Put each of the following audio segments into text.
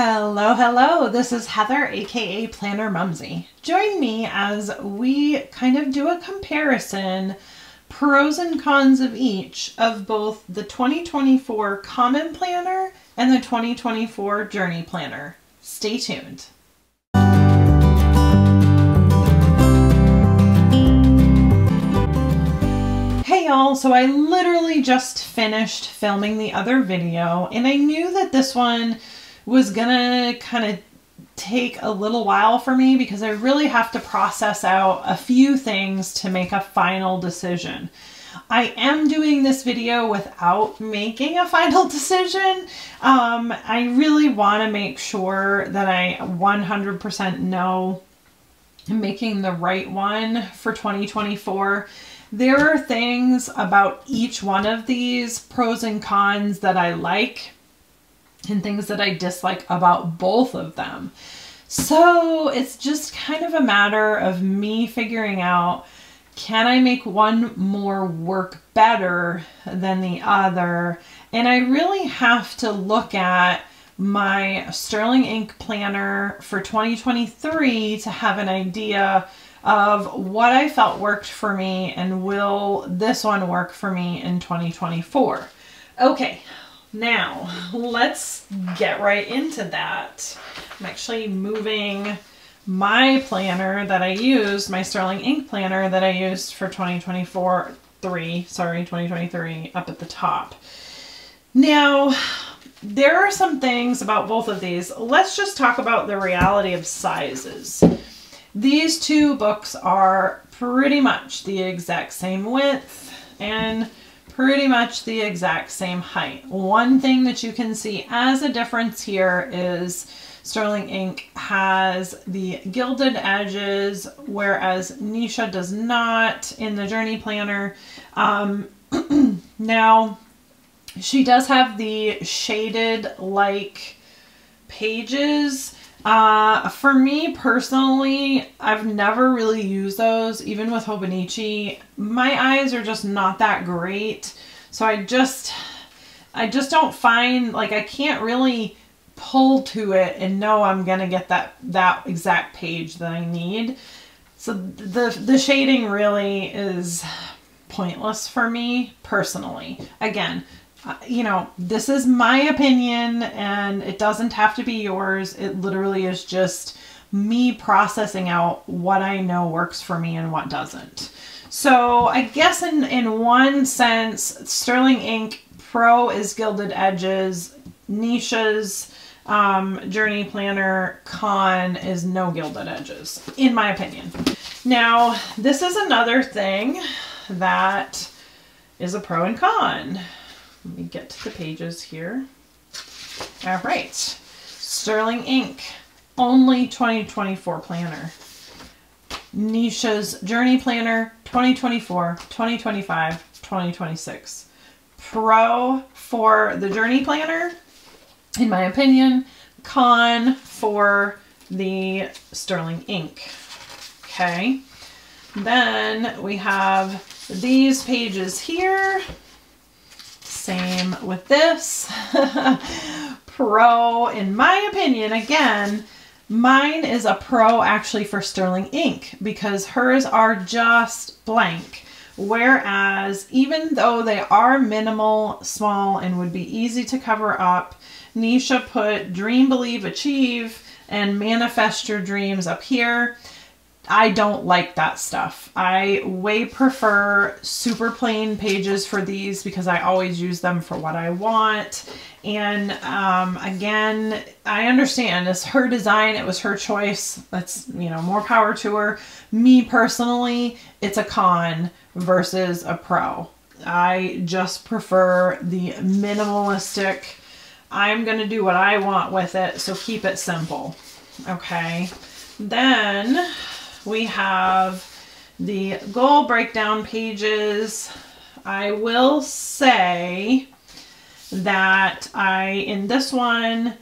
Hello, hello. This is Heather, aka Planner Mumsy. Join me as we kind of do a comparison, pros and cons of each, of both the 2024 Common Planner and the 2024 Journey Planner. Stay tuned. Hey y'all, so I literally just finished filming the other video and I knew that this one was gonna kind of take a little while for me because I really have to process out a few things to make a final decision. I am doing this video without making a final decision. Um, I really want to make sure that I 100% know I'm making the right one for 2024. There are things about each one of these pros and cons that I like and things that I dislike about both of them. So it's just kind of a matter of me figuring out can I make one more work better than the other? And I really have to look at my Sterling Ink planner for 2023 to have an idea of what I felt worked for me and will this one work for me in 2024. Okay, now, let's get right into that. I'm actually moving my planner that I used, my Sterling Ink planner that I used for 2024, 3, sorry, 2023, up at the top. Now, there are some things about both of these. Let's just talk about the reality of sizes. These two books are pretty much the exact same width and pretty much the exact same height. One thing that you can see as a difference here is Sterling Ink has the gilded edges, whereas Nisha does not in the Journey Planner. Um, now, she does have the shaded like pages uh, for me personally, I've never really used those, even with Hobonichi. My eyes are just not that great. So I just, I just don't find, like I can't really pull to it and know I'm going to get that, that exact page that I need. So the, the shading really is pointless for me personally. Again, you know, this is my opinion and it doesn't have to be yours. It literally is just me processing out what I know works for me and what doesn't. So I guess in, in one sense, Sterling Ink Pro is Gilded Edges, Nisha's um, Journey Planner Con is no Gilded Edges, in my opinion. Now, this is another thing that is a pro and con. Let me get to the pages here. All right. Sterling Ink. Only 2024 planner. Nisha's Journey Planner 2024, 2025, 2026. Pro for the Journey Planner, in my opinion. Con for the Sterling Ink. Okay. Then we have these pages here. Same with this. pro, in my opinion, again, mine is a pro actually for Sterling Ink because hers are just blank. Whereas even though they are minimal, small, and would be easy to cover up, Nisha put Dream, Believe, Achieve and Manifest Your Dreams up here. I don't like that stuff. I way prefer super plain pages for these because I always use them for what I want. And um, again, I understand it's her design. It was her choice. That's, you know, more power to her. Me personally, it's a con versus a pro. I just prefer the minimalistic, I'm going to do what I want with it. So keep it simple. Okay. Then we have the goal breakdown pages. I will say that I, in this one,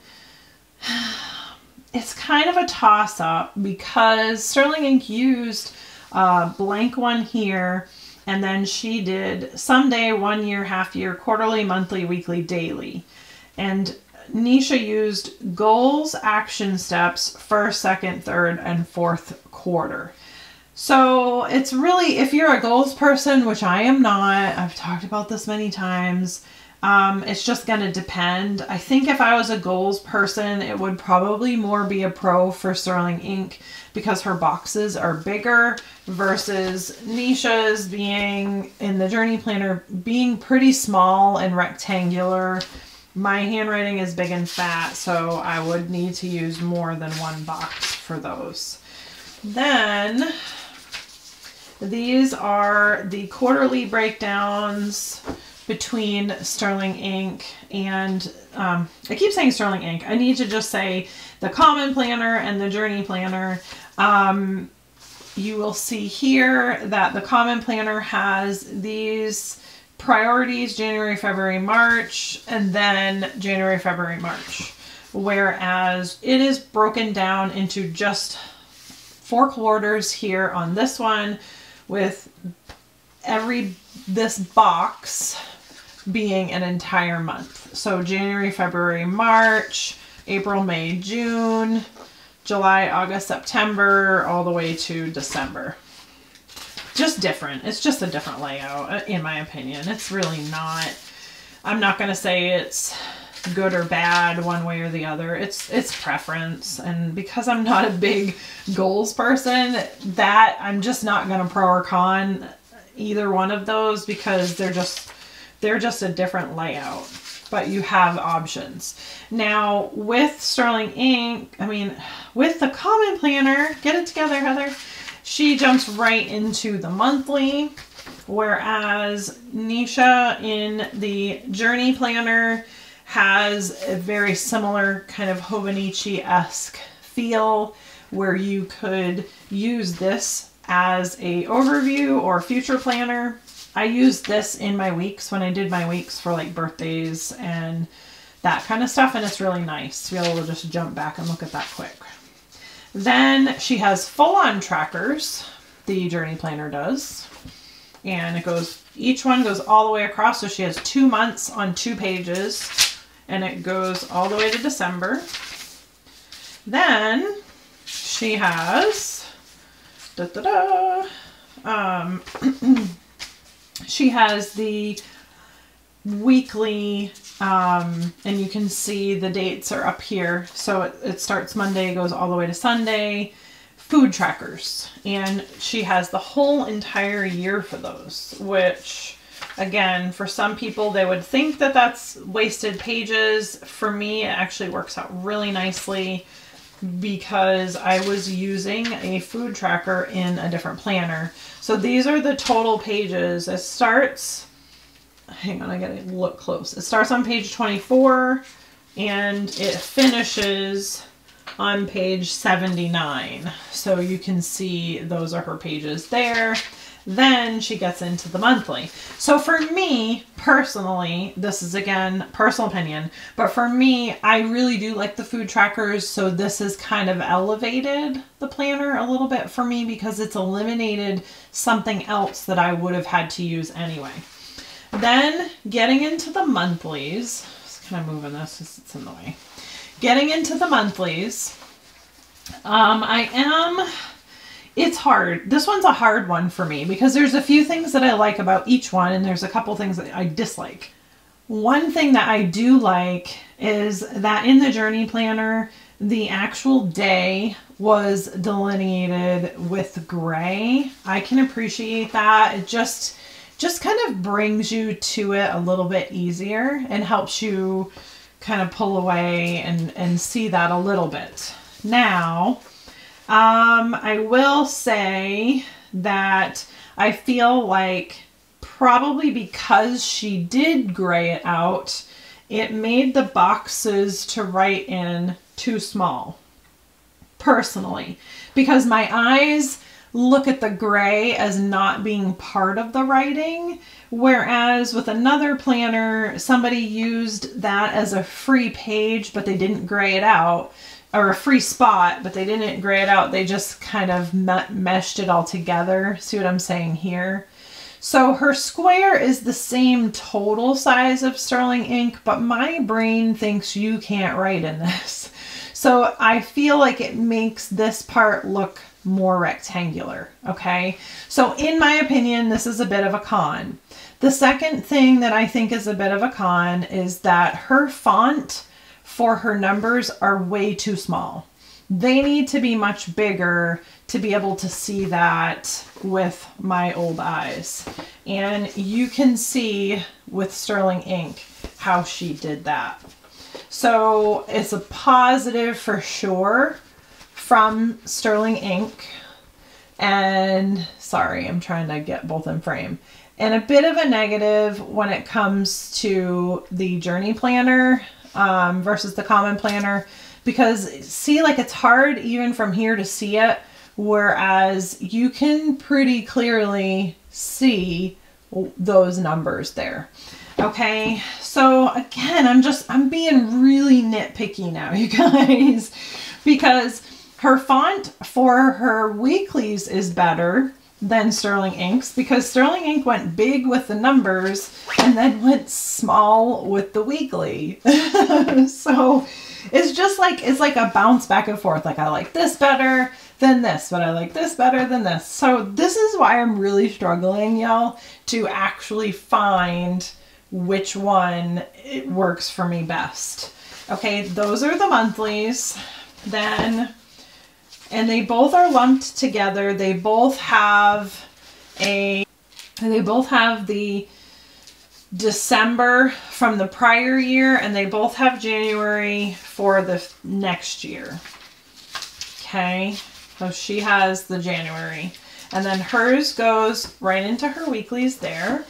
it's kind of a toss up because Sterling Ink used a blank one here and then she did someday, one year, half year, quarterly, monthly, weekly, daily. And Nisha used goals, action steps, first, second, third, and fourth quarter. So it's really, if you're a goals person, which I am not, I've talked about this many times, um, it's just going to depend. I think if I was a goals person, it would probably more be a pro for Sterling Ink because her boxes are bigger versus Nisha's being in the journey planner being pretty small and rectangular. My handwriting is big and fat, so I would need to use more than one box for those. Then these are the quarterly breakdowns between Sterling Ink and um, I keep saying Sterling Ink. I need to just say the Common Planner and the Journey Planner. Um, you will see here that the Common Planner has these priorities January, February, March, and then January, February, March. Whereas it is broken down into just four quarters here on this one with every this box being an entire month. So January, February, March, April, May, June, July, August, September, all the way to December. Just different. It's just a different layout, uh, in my opinion. It's really not, I'm not going to say it's good or bad one way or the other. It's it's preference. And because I'm not a big goals person, that I'm just not going to pro or con either one of those because they're just they're just a different layout, but you have options. Now with Sterling Ink, I mean, with the Common Planner, get it together, Heather. She jumps right into the monthly, whereas Nisha in the Journey Planner has a very similar kind of Hobonichi-esque feel where you could use this as a overview or future planner I used this in my weeks when I did my weeks for like birthdays and that kind of stuff. And it's really nice to be able to just jump back and look at that quick. Then she has full-on trackers. The Journey Planner does. And it goes, each one goes all the way across. So she has two months on two pages. And it goes all the way to December. Then she has, da da da, um, she has the weekly um, and you can see the dates are up here. So it, it, starts Monday goes all the way to Sunday. Food trackers. And she has the whole entire year for those which again for some people they would think that that's wasted pages. For me it actually works out really nicely because I was using a food tracker in a different planner. So these are the total pages. It starts, hang on, I gotta look close. It starts on page 24 and it finishes on page 79. So you can see those are her pages there. Then she gets into the monthly. So for me, personally, this is again, personal opinion, but for me, I really do like the food trackers. So this has kind of elevated the planner a little bit for me because it's eliminated something else that I would have had to use anyway. Then getting into the monthlies, just kind of moving this because it's in the way. Getting into the monthlies, um, I am it's hard. This one's a hard one for me because there's a few things that I like about each one and there's a couple things that I dislike. One thing that I do like is that in the journey planner, the actual day was delineated with gray. I can appreciate that. It just just kind of brings you to it a little bit easier and helps you kind of pull away and, and see that a little bit. Now, um, I will say that I feel like probably because she did gray it out, it made the boxes to write in too small, personally, because my eyes look at the gray as not being part of the writing, whereas with another planner, somebody used that as a free page, but they didn't gray it out or a free spot, but they didn't gray it out. They just kind of meshed it all together. See what I'm saying here? So her square is the same total size of sterling ink, but my brain thinks you can't write in this. So I feel like it makes this part look more rectangular, okay? So in my opinion, this is a bit of a con. The second thing that I think is a bit of a con is that her font for her numbers are way too small. They need to be much bigger to be able to see that with my old eyes. And you can see with Sterling ink how she did that. So it's a positive for sure from Sterling ink. And sorry, I'm trying to get both in frame. And a bit of a negative when it comes to the journey planner um, versus the common planner because see like it's hard even from here to see it whereas you can pretty clearly see those numbers there. Okay, so again, I'm just, I'm being really nitpicky now, you guys, because her font for her weeklies is better than Sterling Inks because Sterling Ink went big with the numbers and then went small with the weekly. so it's just like, it's like a bounce back and forth. Like I like this better than this, but I like this better than this. So this is why I'm really struggling, y'all, to actually find which one it works for me best. Okay, those are the monthlies. Then, and they both are lumped together. They both have a, they both have the December from the prior year and they both have January for the next year. Okay, so she has the January. And then hers goes right into her weeklies there.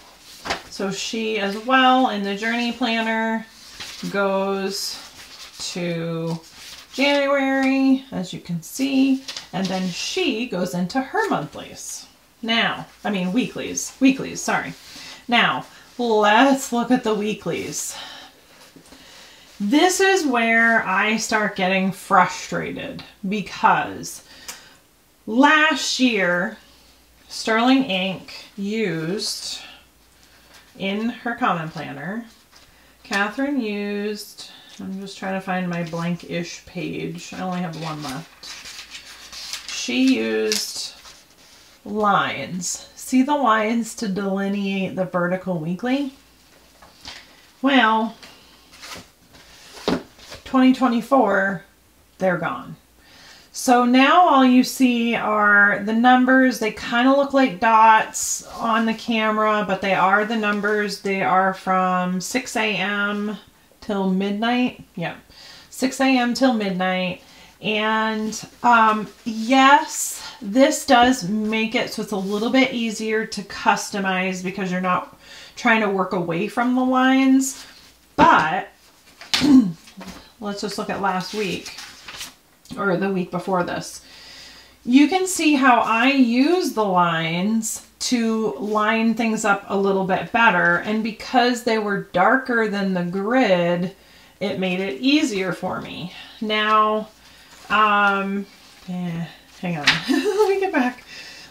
So she as well in the journey planner goes to January, as you can see, and then she goes into her monthlies. Now, I mean weeklies, weeklies, sorry. Now, let's look at the weeklies. This is where I start getting frustrated because last year, Sterling Ink used in her common planner. Catherine used, I'm just trying to find my blank-ish page. I only have one left. She used lines. See the lines to delineate the vertical weekly? Well, 2024, they're gone. So now all you see are the numbers. They kind of look like dots on the camera, but they are the numbers. They are from 6 a.m. till midnight. Yeah, 6 a.m. till midnight. And um, yes, this does make it so it's a little bit easier to customize because you're not trying to work away from the lines. But let's just look at last week or the week before this. You can see how I use the lines to line things up a little bit better. And because they were darker than the grid, it made it easier for me. Now, um, yeah, hang on. Let me get back.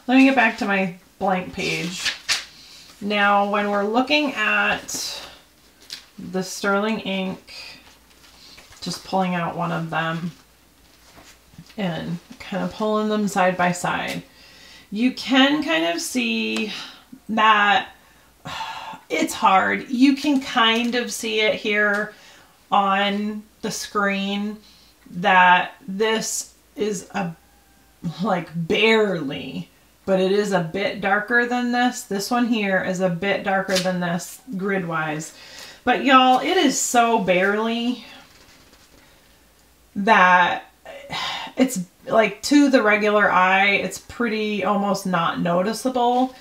Let me get back to my blank page. Now, when we're looking at the Sterling ink, just pulling out one of them, and kind of pulling them side by side, you can kind of see that it's hard. You can kind of see it here on the screen that this is a like barely but it is a bit darker than this. This one here is a bit darker than this grid wise. But y'all, it is so barely that it's like to the regular eye, it's pretty almost not noticeable.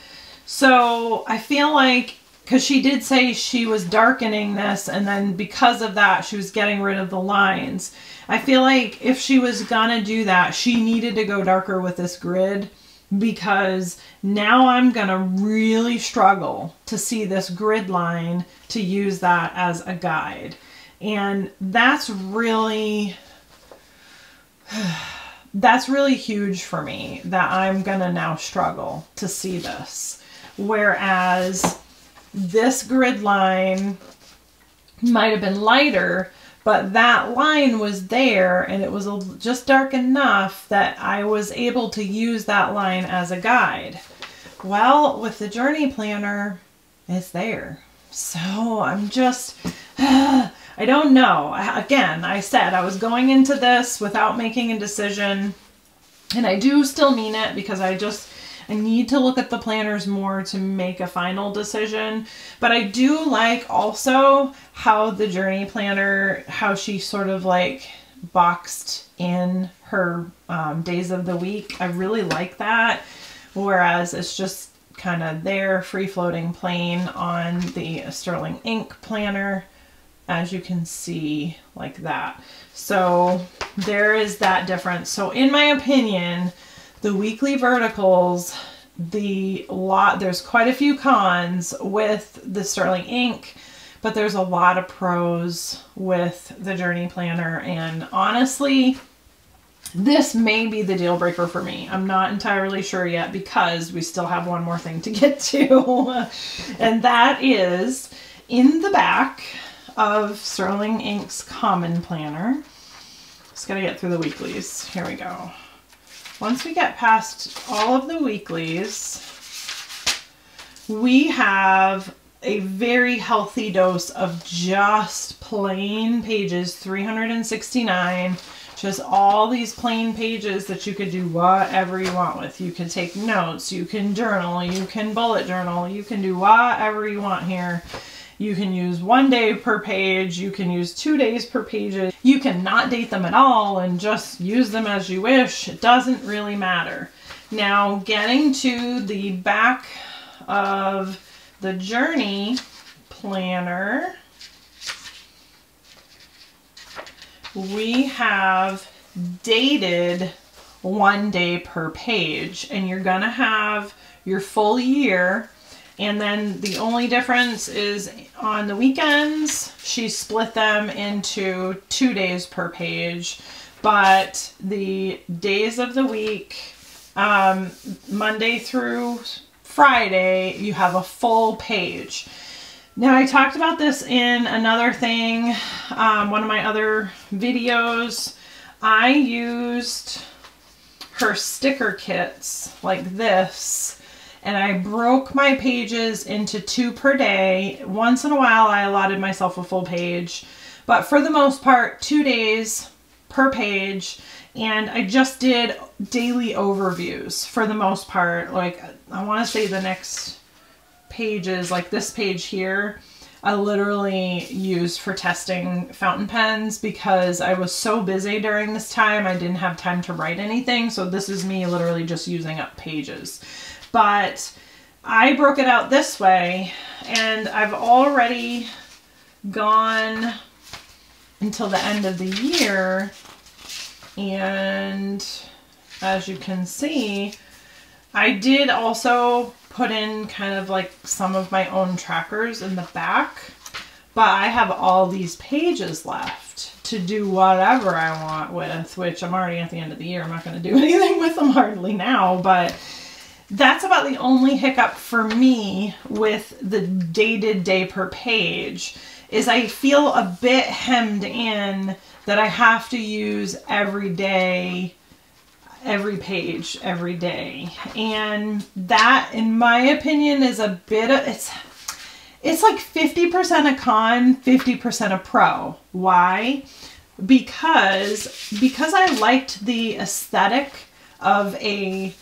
So I feel like, because she did say she was darkening this and then because of that, she was getting rid of the lines. I feel like if she was gonna do that, she needed to go darker with this grid because now I'm gonna really struggle to see this grid line to use that as a guide. And that's really that's really huge for me that I'm gonna now struggle to see this. Whereas this grid line might have been lighter, but that line was there and it was just dark enough that I was able to use that line as a guide. Well, with the journey planner, it's there. So I'm just, I don't know. Again, I said I was going into this without making a decision and I do still mean it because I just, I need to look at the planners more to make a final decision. But I do like also how the journey planner, how she sort of like boxed in her um, days of the week. I really like that. Whereas it's just kind of there, free floating plain on the Sterling Ink planner, as you can see like that. So there is that difference. So in my opinion, the weekly verticals, the lot, there's quite a few cons with the Sterling Ink, but there's a lot of pros with the Journey Planner. And honestly, this may be the deal breaker for me. I'm not entirely sure yet because we still have one more thing to get to. and that is in the back of Sterling Ink's Common Planner. Just gotta get through the weeklies. Here we go. Once we get past all of the weeklies, we have a very healthy dose of just plain pages, 369, just all these plain pages that you could do whatever you want with. You can take notes, you can journal, you can bullet journal, you can do whatever you want here. You can use one day per page. You can use two days per page. You can not date them at all and just use them as you wish. It doesn't really matter. Now getting to the back of the journey planner, we have dated one day per page and you're gonna have your full year and then the only difference is on the weekends, she split them into two days per page. But the days of the week, um, Monday through Friday, you have a full page. Now, I talked about this in another thing, um, one of my other videos. I used her sticker kits like this and I broke my pages into two per day. Once in a while, I allotted myself a full page, but for the most part, two days per page. And I just did daily overviews for the most part. Like, I want to say the next pages, like this page here, I literally used for testing fountain pens because I was so busy during this time. I didn't have time to write anything. So this is me literally just using up pages but I broke it out this way and I've already gone until the end of the year and as you can see I did also put in kind of like some of my own trackers in the back but I have all these pages left to do whatever I want with which I'm already at the end of the year. I'm not going to do anything with them hardly now but that's about the only hiccup for me with the dated day per page is I feel a bit hemmed in that I have to use every day every page every day. And that in my opinion is a bit of it's it's like 50% a con 50% a pro. Why? Because because I liked the aesthetic of a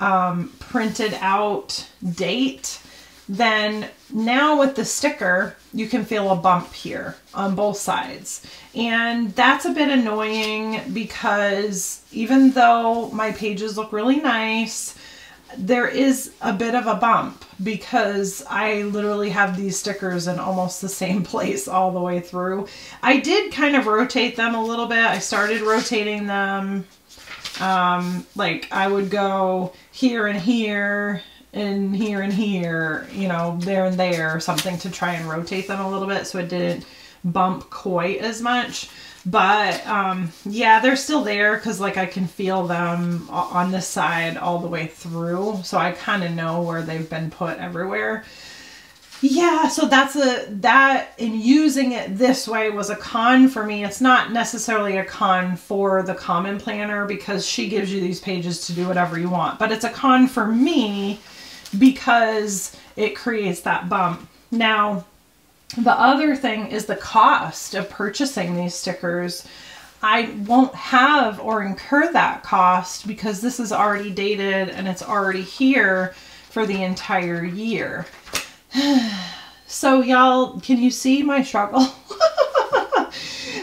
um, printed out date, then now with the sticker, you can feel a bump here on both sides. And that's a bit annoying because even though my pages look really nice, there is a bit of a bump because I literally have these stickers in almost the same place all the way through. I did kind of rotate them a little bit. I started rotating them um, like I would go here and here and here and here, you know, there and there something to try and rotate them a little bit so it didn't bump quite as much. But um, yeah, they're still there because like I can feel them on this side all the way through. So I kind of know where they've been put everywhere. Yeah, so that's a, that in using it this way was a con for me. It's not necessarily a con for the common planner because she gives you these pages to do whatever you want, but it's a con for me because it creates that bump. Now, the other thing is the cost of purchasing these stickers. I won't have or incur that cost because this is already dated and it's already here for the entire year. so y'all, can you see my struggle?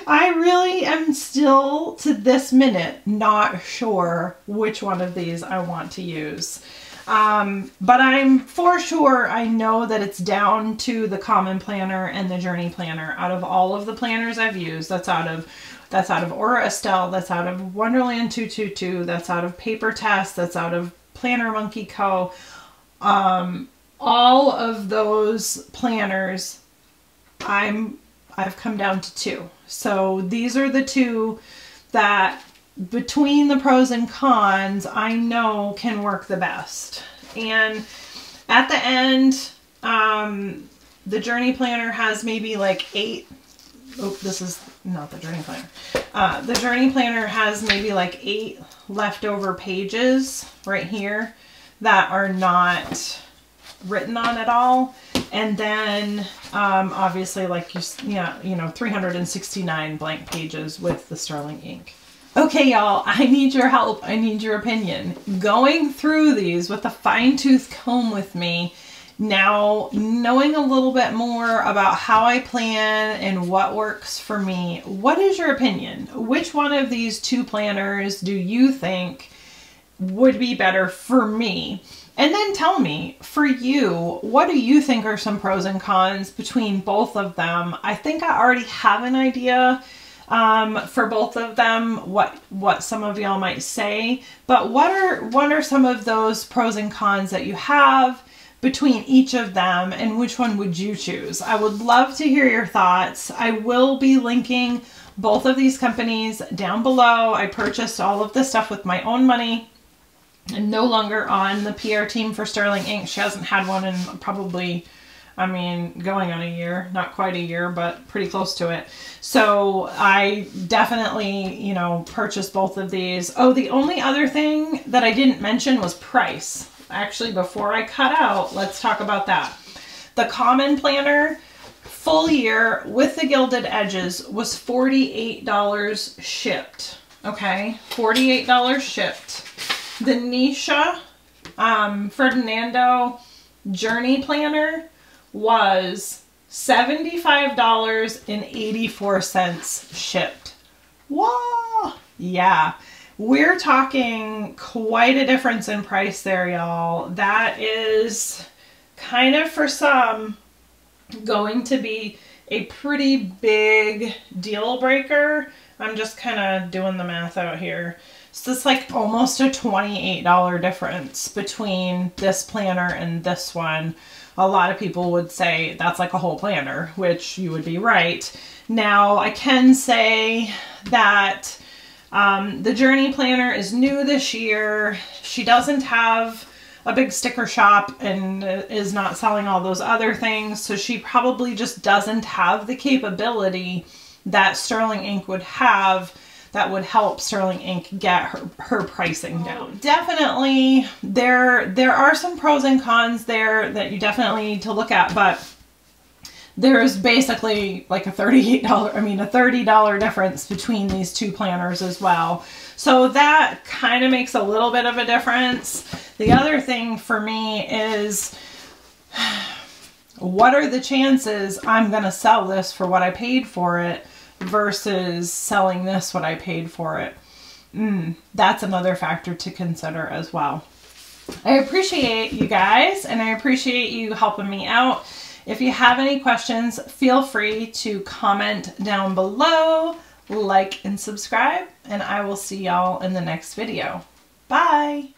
I really am still to this minute not sure which one of these I want to use. Um, but I'm for sure, I know that it's down to the Common Planner and the Journey Planner. Out of all of the planners I've used, that's out of that's out of Aura Estelle, that's out of Wonderland 222, that's out of Paper Test, that's out of Planner Monkey Co. Um, all of those planners, I'm I've come down to two. So these are the two that between the pros and cons, I know can work the best. And at the end, um, the journey planner has maybe like eight. Oh, this is not the journey planner. Uh, the journey planner has maybe like eight leftover pages right here that are not written on at all. And then um, obviously like you, yeah, you know, 369 blank pages with the Sterling ink. Okay, y'all, I need your help. I need your opinion. Going through these with a fine tooth comb with me, now knowing a little bit more about how I plan and what works for me, what is your opinion? Which one of these two planners do you think would be better for me? And then tell me, for you, what do you think are some pros and cons between both of them? I think I already have an idea um, for both of them, what what some of y'all might say. But what are what are some of those pros and cons that you have between each of them and which one would you choose? I would love to hear your thoughts. I will be linking both of these companies down below. I purchased all of this stuff with my own money and no longer on the PR team for Sterling Ink. She hasn't had one in probably, I mean, going on a year, not quite a year, but pretty close to it. So I definitely, you know, purchased both of these. Oh, the only other thing that I didn't mention was price. Actually, before I cut out, let's talk about that. The Common Planner full year with the gilded edges was $48 shipped. Okay, $48 shipped. The Nisha um, Ferdinando Journey Planner was $75.84 shipped. Whoa! Yeah. We're talking quite a difference in price there, y'all. That is kind of for some going to be a pretty big deal breaker. I'm just kind of doing the math out here. So it's like almost a $28 difference between this planner and this one. A lot of people would say that's like a whole planner, which you would be right. Now I can say that um, the Journey Planner is new this year. She doesn't have a big sticker shop and is not selling all those other things. So she probably just doesn't have the capability that Sterling Ink would have that would help Sterling Ink get her, her pricing down. Mm. Definitely, there, there are some pros and cons there that you definitely need to look at, but there's basically like a $38, I mean a $30 difference between these two planners as well. So that kind of makes a little bit of a difference. The other thing for me is what are the chances I'm going to sell this for what I paid for it versus selling this what I paid for it. Mm, that's another factor to consider as well. I appreciate you guys and I appreciate you helping me out. If you have any questions, feel free to comment down below, like and subscribe, and I will see y'all in the next video. Bye!